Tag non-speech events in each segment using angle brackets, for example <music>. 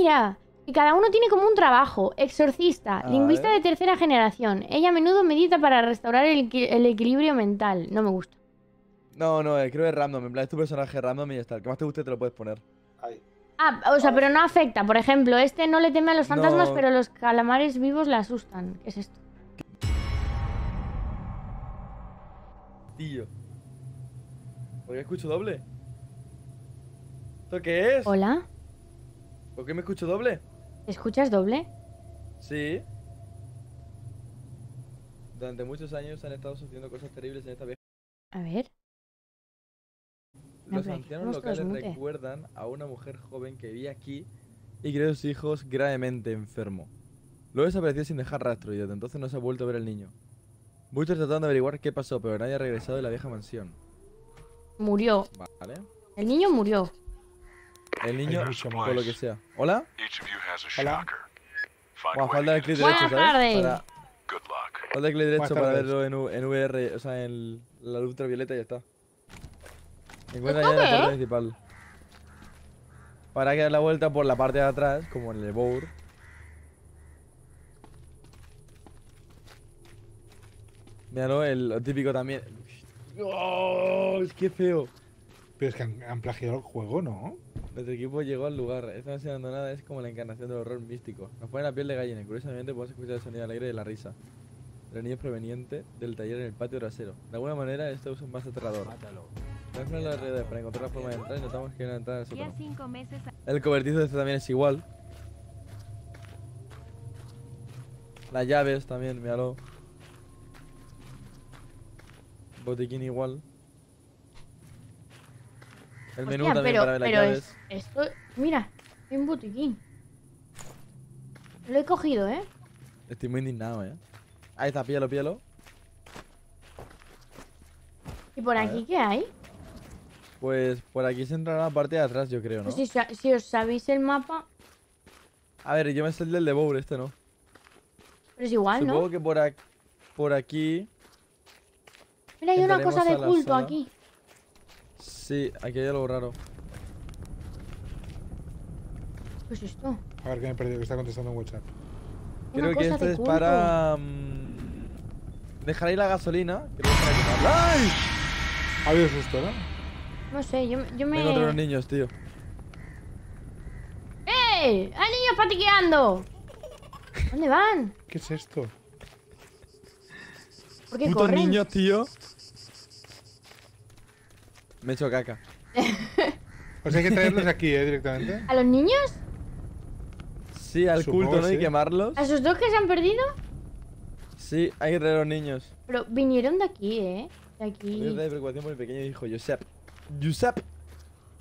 mira. Y cada uno tiene como un trabajo. Exorcista, A lingüista ver. de tercera generación. Ella a menudo medita para restaurar el, equi- el equilibrio mental. No me gusta. No, no, eh, creo que es random. En plan, es tu personaje random y ya está. El que más te guste te lo puedes poner. Ay. Ah, o sea, pero no afecta. Por ejemplo, este no le teme a los fantasmas, No. pero los calamares vivos le asustan. ¿Qué es esto? Tío. ¿Por qué escucho doble? ¿Esto qué es? Hola. ¿Por qué me escucho doble? ¿Te escuchas doble? Sí. Durante muchos años han estado sucediendo cosas terribles en esta vieja. A ver. No, Los aquí ancianos locales recuerdan a una mujer joven que vivía aquí y crió a sus hijos gravemente enfermo. Luego desapareció sin dejar rastro y desde entonces no se ha vuelto a ver al niño. Muchos trataron de averiguar qué pasó, pero nadie ha regresado de la vieja mansión. Murió. Vale. El niño murió. El niño, por lo que sea. ¿Hola? Hola. way falta el clic derecho, Buenas ¿sabes? Para- Good luck. falta el clic derecho para verlo en, U- en VR, o sea, en la luz ultravioleta y ya está. Encuentra ¿Esto ya en la qué es? principal. Para que dar la vuelta por la parte de atrás, como en el board. Míralo, el lo típico también. ¡Oh! Es que feo. Pero es que han, han plagiado el juego, ¿no? Nuestro equipo llegó al lugar. Esta noche abandonada es como la encarnación del horror místico. Nos pone la piel de gallina y curiosamente podemos escuchar el sonido alegre de la risa. El niño es proveniente del taller en el patio trasero. De alguna manera, esto es un más aterrador. Vamos a las redes para encontrar la forma de entrar y notamos que hay una entrada al cinco meses El cobertizo de este también es igual. Las llaves también, míralo. Botiquín igual. El menú Hostia, también pero, para ver las pero llaves. es, esto... Mira, hay un botiquín. Lo he cogido, ¿eh? Estoy muy indignado, eh. Ahí está, píllalo, píllalo. ¿Y por A aquí ver. qué hay? Pues por aquí se entra la parte de atrás, yo creo, ¿no? Pues si, os sabéis el mapa, A ver, yo me sé el del de Bowl, este no. pero es igual, Supongo ¿no? que por, por aquí. Mira, hay una cosa de culto aquí. Sí, aquí hay algo raro. ¿Qué es esto? A ver que me he perdido, que está contestando en WhatsApp. Una Creo que esto es culto. para. mm, dejar ahí la gasolina. Creo que es para quemarla. ¡Ay! Ha habido susto, ¿no? No sé, yo, yo me... Encontré unos niños, tío. ¡Eh! ¡Hay niños patiqueando! ¿Dónde van? ¿Qué es esto? ¿Por qué Putos corren? niños, tío. Me he hecho caca. <laughs> Pues hay que traerlos aquí, ¿eh? Directamente. ¿A los niños? Sí, al Supongo culto, ¿no? sí. Y quemarlos. ¿A esos dos que se han perdido? Sí, hay que traer a los niños. Pero vinieron de aquí, ¿eh? De Yo aquí. de preocupación por el pequeño hijo, Josep. Josep.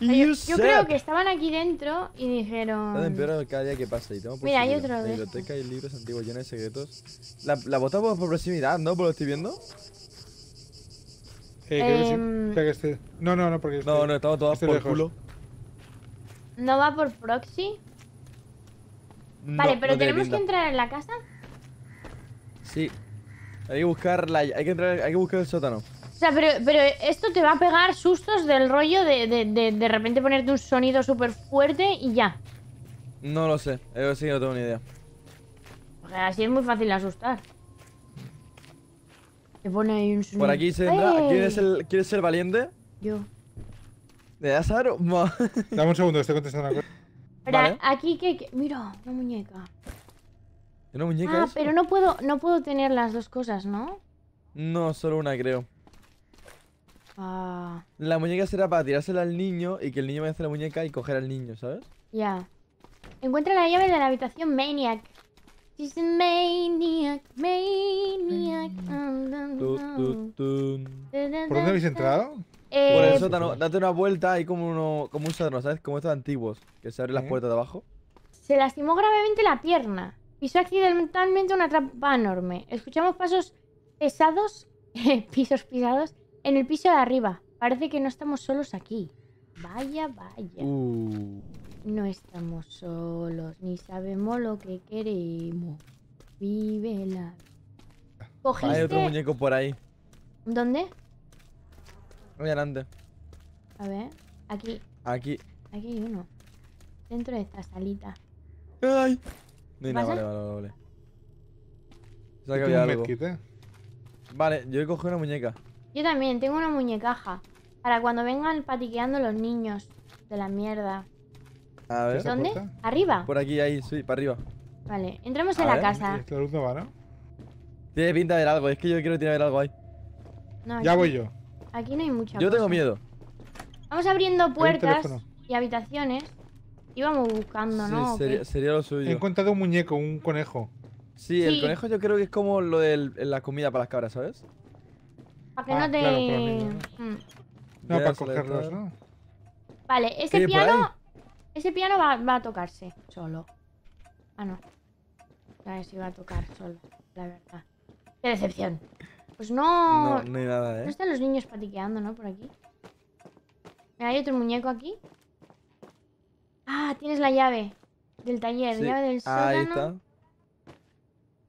Yo, yo creo que estaban aquí dentro y dijeron... Nada empeora cada día que pasa y tengo por Mira, hay seguro. otro La biblioteca y libros antiguos llenos de secretos. La, la bota por, por proximidad, ¿no? Por lo estoy viendo. Eh, creo que sí. Em. No, no, no, porque No, estoy- no, estamos todos por lejos. culo. ¿No va por proxy? No, Vale, pero no tenemos que entrar en la casa. Sí. Hay que buscar la, hay que entrar, hay que buscar el sótano. O sea, pero, pero esto te va a pegar sustos del rollo de de, de, de repente ponerte un sonido súper fuerte y ya. No lo sé. Eso sí que no tengo ni idea. Porque así es muy fácil asustar. Te pone ahí un sonido. Por aquí se. ¿Quieres, el, ¿Quieres ser valiente? Yo. ¿De Azar? Ma- Dame un segundo, estoy contestando una cosa. Espera, Vale. aquí que, que- Mira, una muñeca. ¿Una muñeca Ah, eso? pero no puedo, no puedo tener las dos cosas, ¿no? No, solo una creo. Ah, La muñeca será para tirársela al niño y que el niño vaya a hacer la muñeca y coger al niño, ¿sabes? ya. Encuentra la llave de la habitación Maniac. She's a maniac, maniac. Tun. ¿Por dónde habéis entrado? Eh, Por el sótano, date una vuelta hay como uno, como un sótano, ¿sabes? Como estos antiguos, que se abren las ¿Eh? puertas de abajo. Se lastimó gravemente la pierna. Pisó accidentalmente una trampa enorme. Escuchamos pasos pesados, <laughs> pisos pisados, en el piso de arriba. Parece que no estamos solos aquí. Vaya, vaya. Uh. No estamos solos, ni sabemos lo que queremos. Vive la... ¿Cogiste? Hay otro muñeco por ahí. ¿Dónde? Muy adelante. A ver. Aquí. Aquí. Aquí hay uno. Dentro de esta salita. ¡Ay! No vale, vale, vale. Pensaba que Yo tengo había algo. ¿eh? Vale, yo he cogido una muñeca. Yo también tengo una muñecaja. Para cuando vengan patiqueando los niños de la mierda. A ver. ¿Esa ¿Dónde? puerta? ¿Arriba? Por aquí, ahí, sí, para arriba. Vale, entremos A en la casa. La luz no va, ¿no? Tiene pinta de ver algo, es que yo quiero tirar algo ahí. No, Ya aquí- voy yo. Aquí no hay mucha Yo tengo miedo. Vamos abriendo puertas y habitaciones. Y vamos buscando, Sí, ¿no? Sería, sería lo He suyo. encontrado un muñeco, un conejo. Sí, el conejo yo creo que es como lo de la comida para las cabras, ¿sabes? Para que Ah, no te... claro, para Mm. No, Ya para cogerlos, ¿no? Vale, ¿Qué ese piano... Ese piano va, va a tocarse solo. Ah, no. A ver si va a tocar solo, la verdad. Qué decepción. Pues no... No, no hay nada, No ¿eh? están los niños patiqueando, ¿no? Por aquí. Mira, hay otro muñeco aquí. Ah, tienes la llave del taller, Sí, llave del Ahí sótano. está.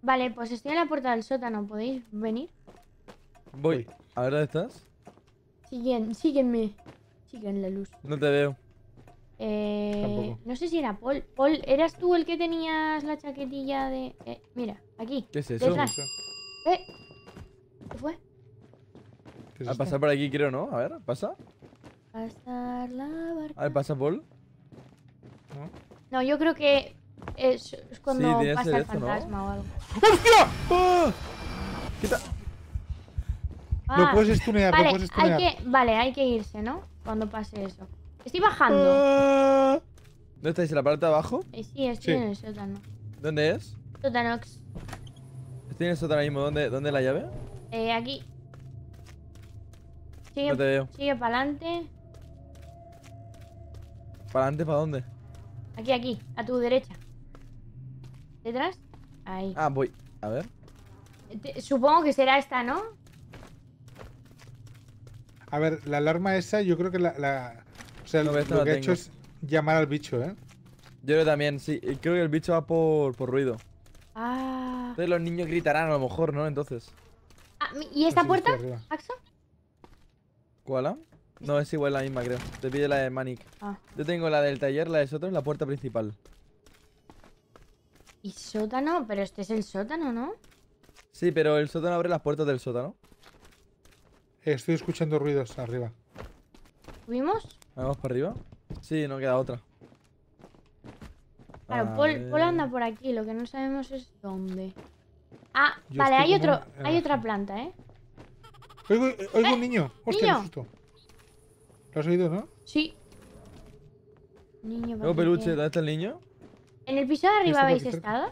Vale, pues estoy en la puerta del sótano. ¿Podéis venir? Voy. A ver, ¿dónde estás? Siguen, síguenme. Siguen la luz. No te veo. Eh, Tampoco. no sé si era Paul. Paul, ¿eras tú el que tenías la chaquetilla de...? eh, mira, aquí. ¿Qué es eso? Detrás. Eso. Eh, ¿Qué fue? ¿Qué Al pasar por aquí creo, ¿no? A ver, pasa. Pasar la barca. A ver, pasa Paul. ¿No? No, yo creo que es, es cuando pasa el esto, ¿no? fantasma o algo. ¡Ah! Quita. Lo Ah, puedes stunear, lo Vale, puedes hay stunear. que, vale, hay que irse, ¿no? Cuando pase eso. Estoy bajando. ¡Ah! ¿Dónde estáis? ¿En la parte de abajo? Eh, sí, estoy Sí. en el sótano. ¿Dónde es? Sótanox. Estoy en el sótano mismo. ¿Dónde, ¿Dónde es la llave? Eh, aquí. Sigue, No te veo. sigue para adelante. ¿Para adelante? ¿Para dónde? Aquí, aquí, a tu derecha. ¿Detrás? Ahí. Ah, voy. A ver. Te- supongo que será esta, ¿no? A ver, la alarma esa, yo creo que la. la- O sea, No, lo que ha hecho es llamar al bicho, ¿eh? Yo creo también, sí. Creo que el bicho va por, por ruido. Ah. Entonces los niños gritarán a lo mejor, ¿no? Entonces. ¿Y esta puerta? ¿Axo? ¿Cuál? No, es igual la misma, creo. Te pide la de Manic. Ah. Yo tengo la del taller, la de sótano y la puerta principal. ¿Y sótano? Pero este es el sótano, ¿no? Sí, pero el sótano abre las puertas del sótano. Estoy escuchando ruidos arriba. ¿Subimos? Vamos para arriba. Sí, no queda otra. Claro, Paul. Paul anda por aquí, lo que no sabemos es dónde. Ah, Yo vale, hay otro, en hay otra planta, ¿eh? Oigo, oigo un niño. Hostia, niño. qué susto. ¿Lo has oído, no? Sí. Niño, parece peluche, ¿dónde está el niño? ¿En el piso de arriba habéis estado?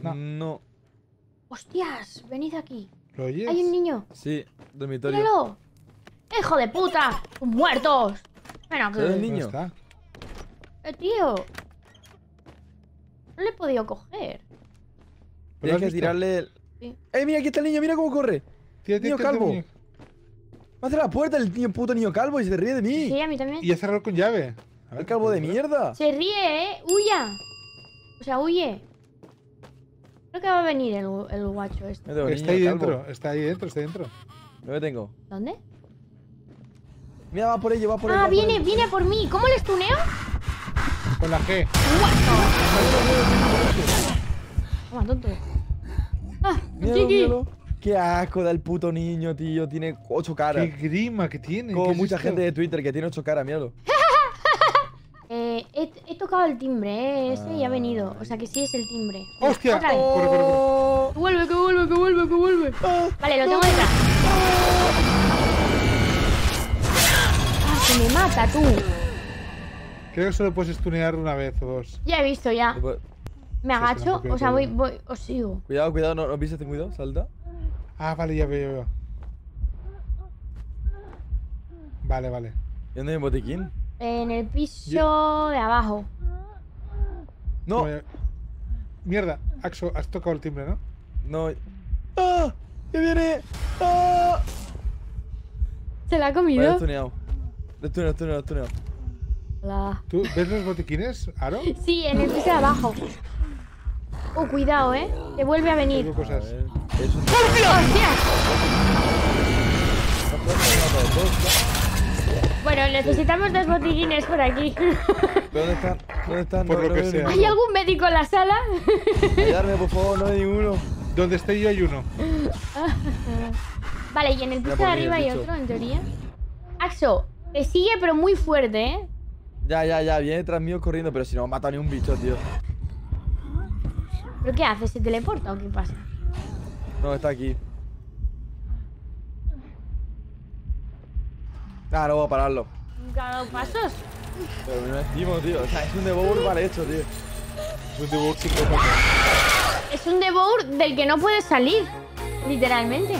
No. No. ¡Hostias! Venid aquí. ¿Lo oyes? Hay un niño. Sí, dormitorio. ¡Míralo! ¡Hijo de puta! ¡Muertos! Ven aquí. ¿Sabes, ¿Dónde niño? está? Eh, tío. No le he podido coger. ¿Lo Tienes que visto? tirarle. el- Sí. ¡Eh, mira, aquí está el niño! ¡Mira cómo corre! Tira, tira, Niño tira, calvo. a hacer la puerta el niño puto niño calvo y se ríe de mí. Sí, a mí también. Y ha cerrado con llave. A ver, ¡El calvo de mierda! Se ríe, ¿eh? ¡Huya! O sea, huye. Creo que va a venir el, el guacho este. Está ahí calvo. dentro, está ahí dentro, está ahí dentro. Tengo. ¿Dónde? Mira, va por ello, va por ello. Ah, va por viene, viene por mí. ¿Cómo le estuneo? Con la G. Toma, tonto. Ah, Míralo, chiqui. míralo. Qué asco da el puto niño, tío. Tiene ocho caras. Qué grima que tiene. Como ¿qué es mucha gente de Twitter que tiene ocho caras, míralo. <laughs> Eh, he, he tocado el timbre, eh, ese y ha venido. O sea que sí es el timbre. ¡Hostia! otra vez. Corre, corre, corre. Oh. Que vuelve, que vuelve, que vuelve, que vuelve. Vale, lo tengo detrás. Ah, que me mata, tú. Creo que solo puedes stunear una vez o dos. Ya he visto, ya. Me Sí, sí, agacho, o sea, voy, voy, os sigo. Cuidado, cuidado, no, no pises, ten cuidado, salta. Ah, vale, ya veo, ya veo. Vale, vale. ¿Y dónde hay un botiquín? En el piso de abajo. No, Mierda, Axo, has tocado el timbre, ¿no? no. ¡Ah! ¡Que viene! ¡Ah! ¿Se la ha Vale, comido? estuneado. Estuneado, estuneado, estuneado. Hola. ¿Tú ves los botiquines, Aro? <laughs> Sí, en el piso de abajo. Oh, cuidado, eh. Que vuelve a venir. Cosas. A ver, Es un... ¡Hostias! Bueno, necesitamos dos botiquines por aquí. ¿Dónde están? ¿Dónde están? Por No- lo no que sea. ¿Hay algún médico en la sala? Ayudarme, por favor, no hay ninguno. Donde estoy yo hay uno. Vale, y en el piso de arriba hay otro, en teoría. Axo, te sigue pero muy fuerte, ¿eh? Ya, ya, ya, viene detrás mío corriendo, pero si no me ha matado ni un bicho, tío. ¿Pero qué hace? ¿Se teleporta o qué pasa? No, está aquí. Ah, no voy a pararlo. ¿Nunca ha dado pasos? Pero no estimo, tío. O sea, es un devour mal hecho, tío. Es un debug sin. Es un devour del que no puedes salir, literalmente.